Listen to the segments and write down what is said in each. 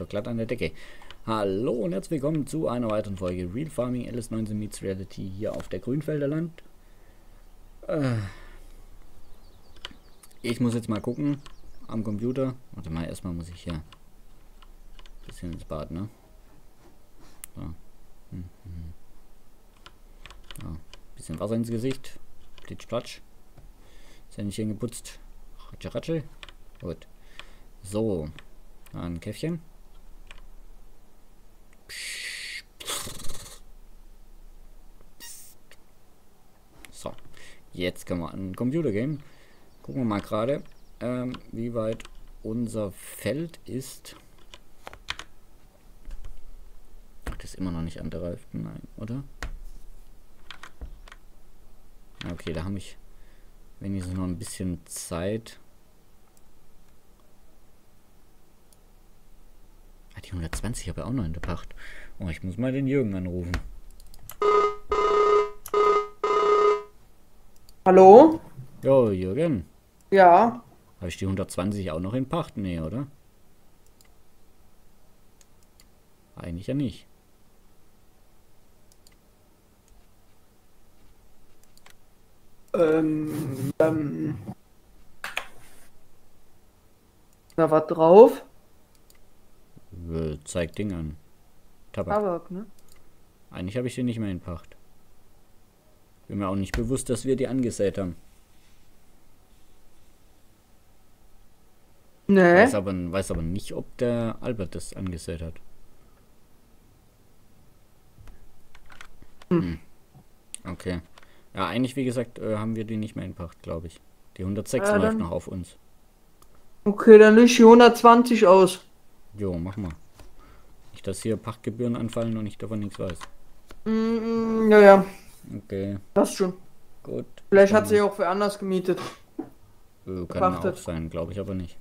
ich glatt an der Decke. Hallo und herzlich willkommen zu einer weiteren Folge Real Farming LS19 Meets Reality hier auf der Grünfelder Land. Äh ich muss jetzt mal gucken am Computer. Warte mal, erstmal muss ich hier ein bisschen ins Bad, ne? So. Hm, hm. Ja, bisschen Wasser ins Gesicht. Plitsch, platsch. Zähnchen geputzt. Ratsche, ratsche. Gut. So. Ein Käffchen. So. Jetzt können wir an den Computer gehen. Gucken wir mal gerade, ähm, wie weit unser Feld ist. Ach, das ist immer noch nicht angereift. Nein, oder? Okay, da habe ich wenigstens noch ein bisschen Zeit. Ah, die 120 habe ich auch noch in der Pacht. Oh, ich muss mal den Jürgen anrufen. Hallo? Jo, Jürgen. Ja. Habe ich die 120 auch noch in Pacht? Nee, oder? Eigentlich ja nicht. Ähm, ähm. Da war drauf. Äh, zeig Ding an. Tabak. Tabak, ne? Eigentlich habe ich den nicht mehr in Pacht. Bin mir auch nicht bewusst, dass wir die angesät haben. Nee. Weiß aber, weiß aber nicht, ob der Albert das angesät hat. Hm. Okay. Ja, eigentlich, wie gesagt, äh, haben wir die nicht mehr in Pacht, glaube ich. Die 106 Ja, läuft noch auf uns. Okay, dann lösche ich 120 aus. Jo, mach mal. Nicht, dass hier Pachtgebühren anfallen und ich davon nichts weiß. Mm, ja, ja, Okay, passt schon. gut. Vielleicht hat sie auch für anders gemietet. Äh, kann auch gepachtet. sein, glaube ich aber nicht.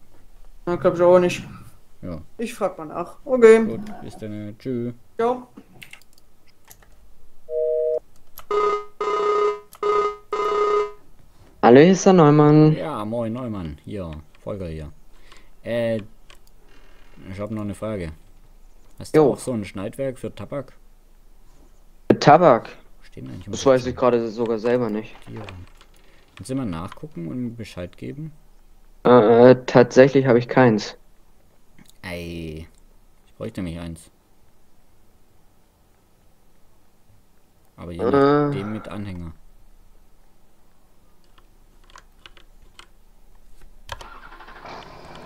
Na, glaub ich auch nicht. Ja, Ich frag mal nach. Okay. gut. Bis dann. Tschüss. Ciao. Hallo, hier ist der Neumann. Ja, moin Neumann. Hier, Volker hier. Äh, ich habe noch eine Frage. Hast du Jo. auch so ein Schneidwerk für Tabak? Tabak. Stehen eigentlich Das weiß ich gerade sogar selber nicht. Kannst du mal nachgucken und Bescheid geben? Äh, tatsächlich habe ich keins. Ey, ich bräuchte nämlich eins. Aber je Äh. nachdem mit Anhänger.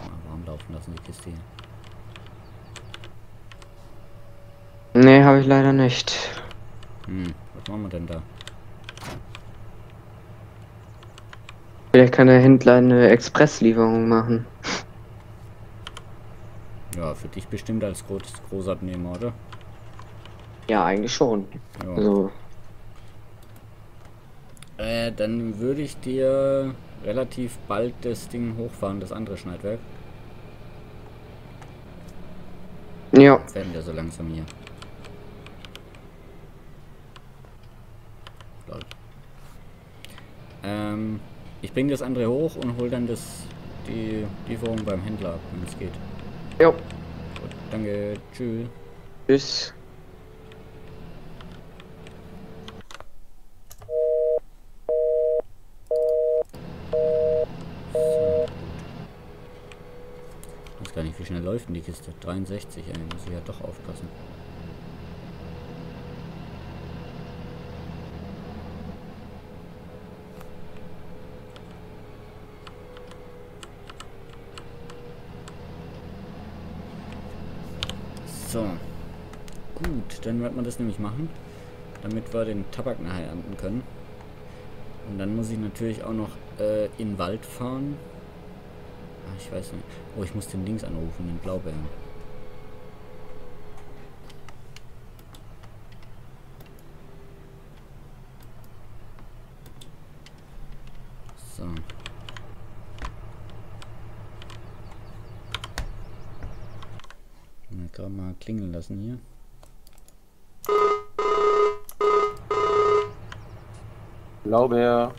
Mal warm laufen lassen, die Kiste hier. Nee, habe ich leider nicht. Hm, machen wir denn da? Vielleicht kann der Händler eine Expresslieferung machen. Ja, für dich bestimmt als Groß Großabnehmer, oder? Ja, eigentlich schon. Ja. Also, Äh, dann würde ich dir relativ bald das Ding hochfahren, das andere Schneidwerk. ja. Werden wir so langsam hier. Ähm, ich bringe das andere hoch und hol dann das die Lieferung beim Händler ab, wenn es geht. Jo. Gut, danke, tschüss. Tschüss. Ich weiß gar nicht, wie schnell läuft denn die Kiste? 63, ey, muss ich ja doch aufpassen. So. Gut, dann wird man das nämlich machen, damit wir den Tabak nachher ernten können. Und dann muss ich natürlich auch noch äh, in den Wald fahren. Ah, ich weiß nicht. Oh, ich muss den Links anrufen, den Blaubeeren. So. gerade mal klingeln lassen hier. Blaubeer.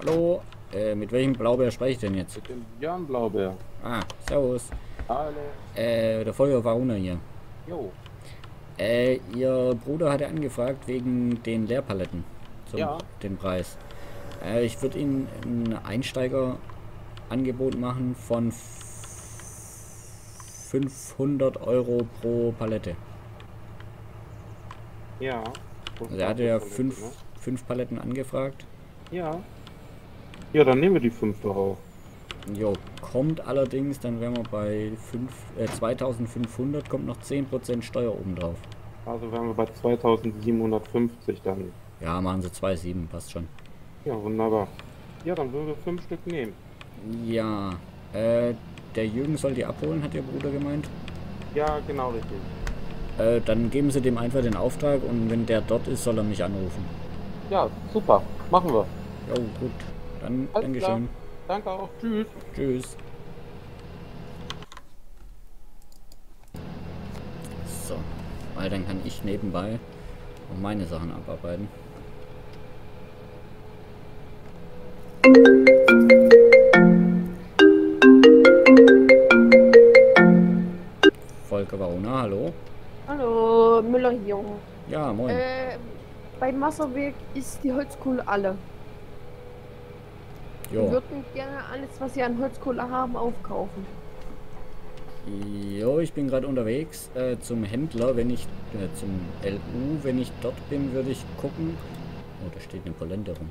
Hallo. Äh, mit welchem Blaubeer spreche ich denn jetzt? Mit dem Björn Blaubeer. Ah, servus. Hallo. Äh, der Feuer Waruna hier. Jo. Äh, ihr Bruder hatte angefragt wegen den Leerpaletten. Zum, ja. Den Preis. Äh, ich würde Ihnen ein Einsteigerangebot machen von 500 Euro pro Palette. Ja. Also er hatte ja Palette, fünf, ne? fünf Paletten angefragt. Ja. Ja, dann nehmen wir die fünf doch auch. Jo, kommt allerdings, dann wären wir bei fünf, äh, 2500, kommt noch 10% Steuer obendrauf. Also wären wir bei 2750 dann. Ja, machen Sie 2,7, passt schon. Ja, wunderbar. Ja, dann würden wir fünf Stück nehmen. Ja, äh, der Jürgen soll die abholen, hat Ihr Bruder gemeint. Ja, genau richtig. Äh, dann geben Sie dem einfach den Auftrag und wenn der dort ist, soll er mich anrufen. Ja, super. Machen wir. Jo, gut. Dann, Alles Dankeschön. Danke auch. Tschüss. Tschüss. So, weil dann kann ich nebenbei auch meine Sachen abarbeiten. Varuna, hallo. Hallo, Müller hier. Ja, moin. Äh, beim Wasserweg ist die Holzkohle alle. Wir jo. würden gerne alles, was Sie an Holzkohle haben, aufkaufen. Jo, ich bin gerade unterwegs äh, zum Händler, wenn ich äh, zum LU, wenn ich dort bin, würde ich gucken. Oh, da steht eine Polente rum.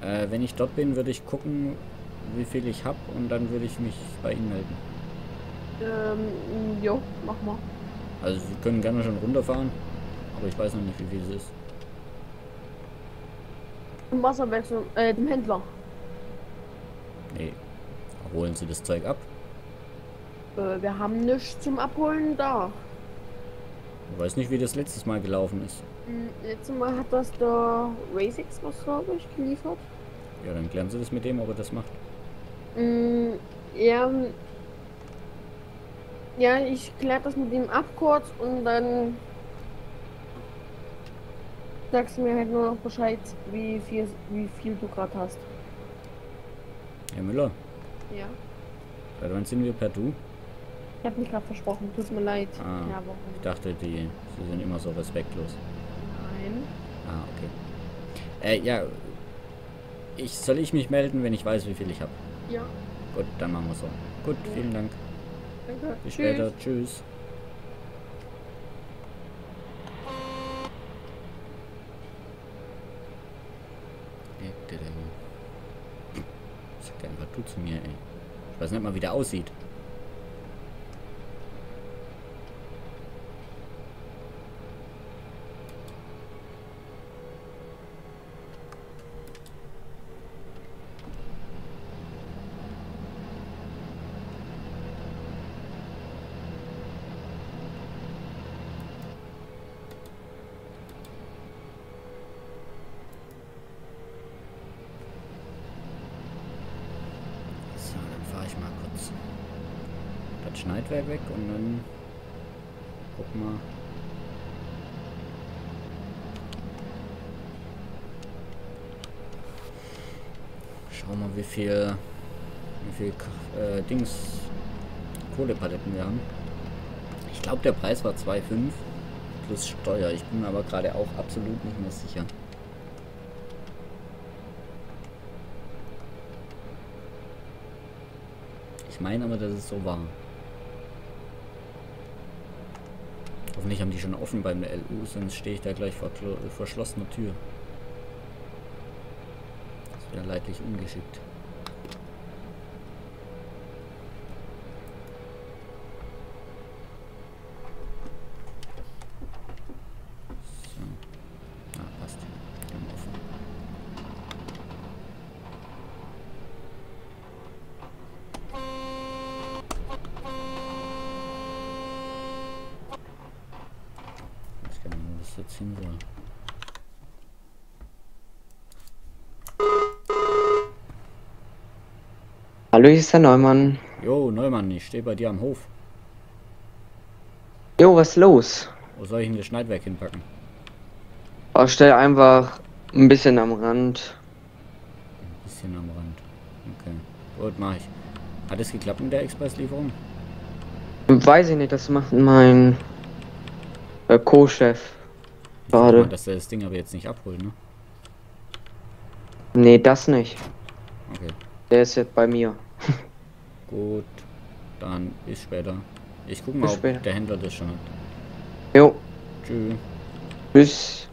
Äh, wenn ich dort bin, würde ich gucken, wie viel ich habe und dann würde ich mich bei Ihnen melden. Ähm, jo, mach mal. Also Sie können gerne schon runterfahren, aber ich weiß noch nicht, wie viel es ist. Im Wasserweg, zum- äh, dem Händler. Nee. Holen Sie das Zeug ab. Äh, wir haben nichts zum Abholen da. Ich weiß nicht, wie das letztes Mal gelaufen ist. Hm, Letztes Mal hat das der Rasix was, glaube ich, geliefert. Ja, dann klären Sie das mit dem, ob er das macht. Mm, ja, mm, ja, ich kläre das mit ihm ab kurz und dann sagst du mir halt nur noch Bescheid, wie viel, wie viel du gerade hast. Herr Müller, Ja. seit wann sind wir per Du? Ich habe mich gerade versprochen, tut mir leid. Ah. Ja? Ich dachte, die, Sie sind immer so respektlos. Nein. Ah, okay. Äh, ja. Ich, soll ich mich melden, wenn ich weiß, wie viel ich habe? Ja, Gut, dann machen wir so. Gut, vielen Dank. Danke. Bis Tschüss. später. Tschüss. Sag einfach du zu mir, ey. Ich weiß nicht mal, wie der aussieht. So, dann fahre ich mal kurz das Schneidwerk weg und dann guck mal. Schau mal, wie viel, wie viel äh, Dings Kohlepaletten wir haben. Ich glaube, der Preis war 2,5 plus Steuer. Ich bin mir aber gerade auch absolut nicht mehr sicher. Ich meine aber, dass es so war. Hoffentlich haben die schon offen beim LU, sonst stehe ich da gleich vor verschlossener Tür. Das wäre leidlich ungeschickt. So. Ah, passt. Die haben offen. Ich weiß gar nicht, wo das jetzt hin soll. Hallo, hier ist der Neumann. Jo, Neumann, ich stehe bei dir am Hof. Jo, was ist los? Wo soll ich denn das Schneidwerk hinpacken? Oh, stell einfach Ein bisschen am Rand. Ein bisschen am Rand. Okay. Gut, mach ich. Hat es geklappt mit der Expresslieferung? Weiß ich nicht, das macht mein äh, Co-Chef. Schade. mal, Dass er das Ding aber jetzt nicht abholt, ne? Nee, das nicht. Okay. Der ist jetzt bei mir. Gut. Dann bis später. Ich guck mal, Bis ob später. der Händler das schon hat. Jo, Tschüss. bis.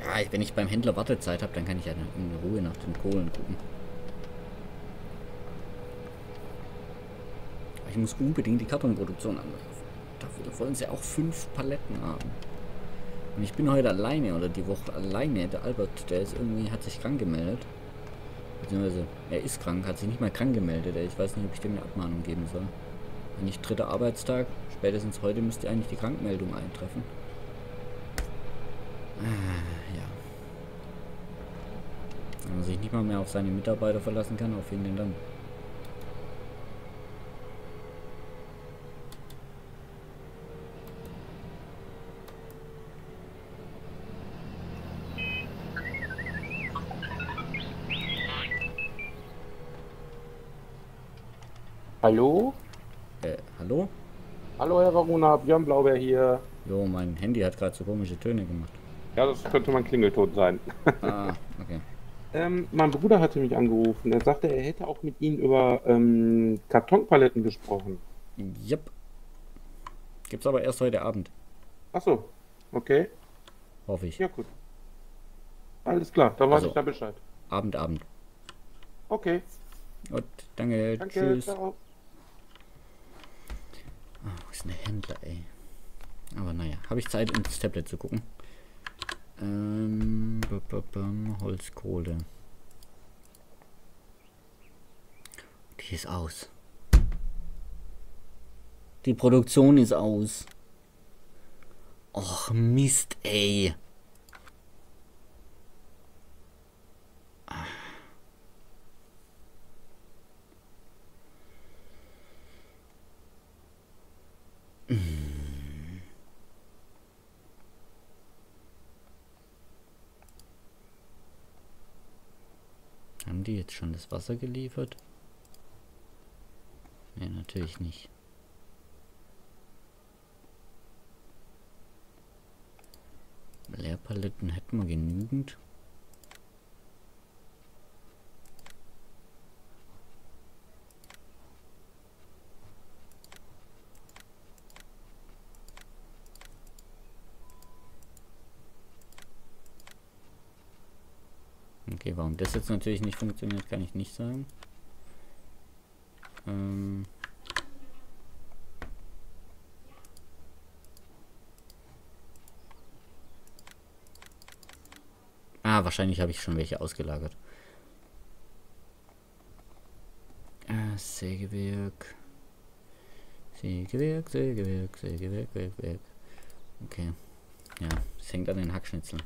Ja, wenn ich beim Händler Wartezeit habe, dann kann ich ja in Ruhe nach den Kohlen gucken. Ich muss unbedingt die Kartonproduktion anrufen. Dafür wollen sie auch fünf Paletten haben. Und ich bin heute alleine oder die Woche alleine. Der Albert, der ist irgendwie, hat sich krank gemeldet. Beziehungsweise, er ist krank, hat sich nicht mal krank gemeldet. Ich weiß nicht, ob ich dem eine Abmahnung geben soll. Wenn nicht dritter Arbeitstag, spätestens heute müsste eigentlich die Krankmeldung eintreffen. Ah, ja. Wenn man sich nicht mal mehr auf seine Mitarbeiter verlassen kann, auf wen denn dann? Hallo? Äh, hallo? Hallo, Herr Varuna, Björn Blaubeer hier. Jo, mein Handy hat gerade so komische Töne gemacht. Ja, das könnte mein Klingelton sein. Ah, okay. Ähm, mein Bruder hatte mich angerufen. Er sagte, er hätte auch mit Ihnen über ähm, Kartonpaletten gesprochen. Yep. Gibt's aber erst heute Abend, Ach so, okay. hoffe ich. Ja, gut. Alles klar, dann weiß Also. ich da Bescheid. Abend, Abend. Okay, Gut, danke, danke. tschüss. Ciao. Wo ist der Händler, ey? Aber naja, habe ich Zeit ins Tablet zu gucken. Ähm, bu- bu- bum, Holzkohle. Die ist aus. Die Produktion ist aus. Och, Mist, ey. Haben die jetzt schon das Wasser geliefert? Nee, natürlich nicht. Leerpaletten hätten wir genügend. Okay, warum das jetzt natürlich nicht funktioniert, kann ich nicht sagen. Ähm ah, wahrscheinlich habe ich schon welche ausgelagert. Äh, Sägewerk. Sägewerk, Sägewerk, Sägewerk, Werk, Werk. Okay. Ja, es hängt an den Hackschnitzeln.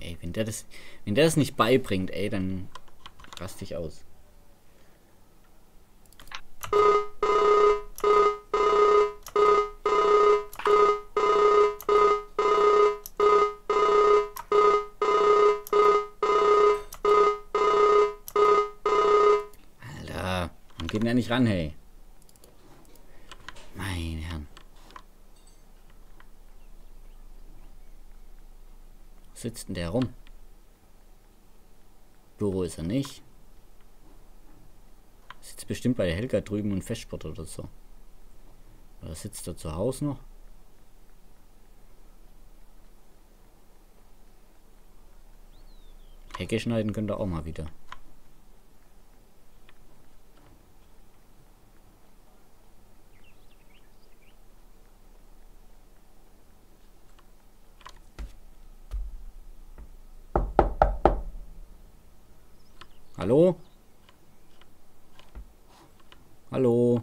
Ey, wenn der das, wenn der das nicht beibringt, ey, dann raste ich aus. Alter, warum geht denn der nicht ran, hey? Meine Herren. Wo sitzt denn der rum? Büro ist er nicht. Sitzt bestimmt bei der Helga drüben und Festsport oder so. Oder sitzt er zu Hause noch? Hecke schneiden könnte er auch mal wieder. Hallo.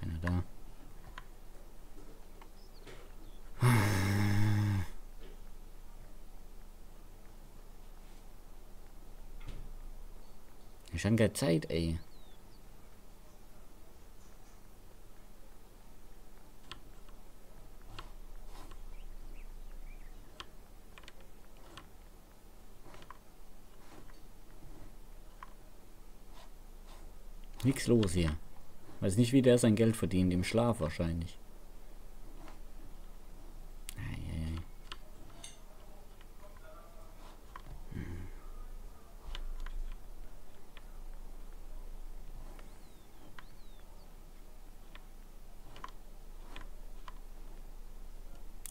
Keiner da. Ich habe keine Zeit, ey. Nix los hier. Weiß nicht, wie der sein Geld verdient. Im Schlaf wahrscheinlich. Eieiei.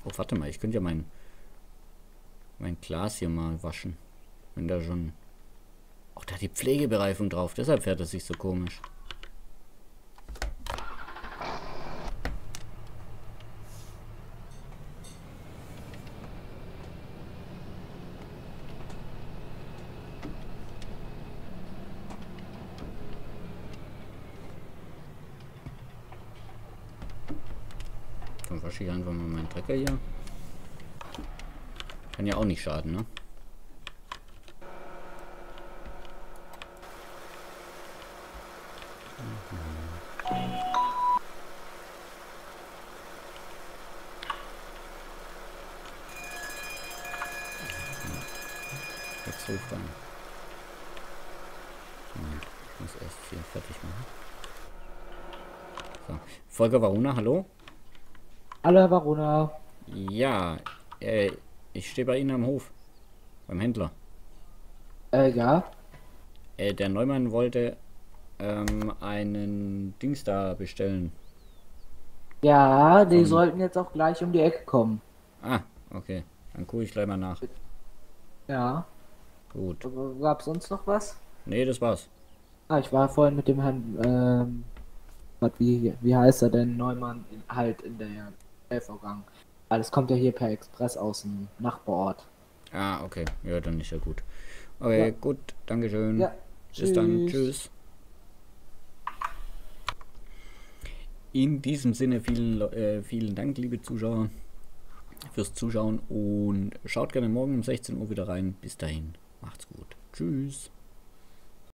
Oh, warte mal, ich könnte ja mein mein Glas hier mal waschen. Wenn da schon. Auch da die Pflegebereifung drauf, deshalb fährt er sich so komisch. Dann wasche ich einfach mal meinen Trecker hier. Kann ja auch nicht schaden, ne? So rein. So, ich muss erst hier fertig machen. So. Volker Varuna, hallo? Hallo, Herr Varuna. Ja, äh, ich stehe bei Ihnen am Hof. Beim Händler. Äh, ja. Äh, der Neumann wollte ähm, einen Dings da bestellen. Ja, die Von- sollten jetzt auch gleich um die Ecke kommen. Ah, okay. Dann gucke ich gleich mal nach. Ja. Gut. Gab sonst noch was? Nee, das war's. Ah, ich war vorhin mit dem Herrn, ähm, wie, wie heißt er denn, Neumann, in, halt in der Helfergang. Alles kommt ja hier per Express aus dem Nachbarort. Ah, okay. Ja, dann ist ja gut. Okay, Ja. gut. Dankeschön. Ja, Bis dann. tschüss. Tschüss. In diesem Sinne vielen, Le- äh, vielen Dank, liebe Zuschauer, fürs Zuschauen und schaut gerne morgen um 16 Uhr wieder rein. Bis dahin, macht's gut. Tschüss.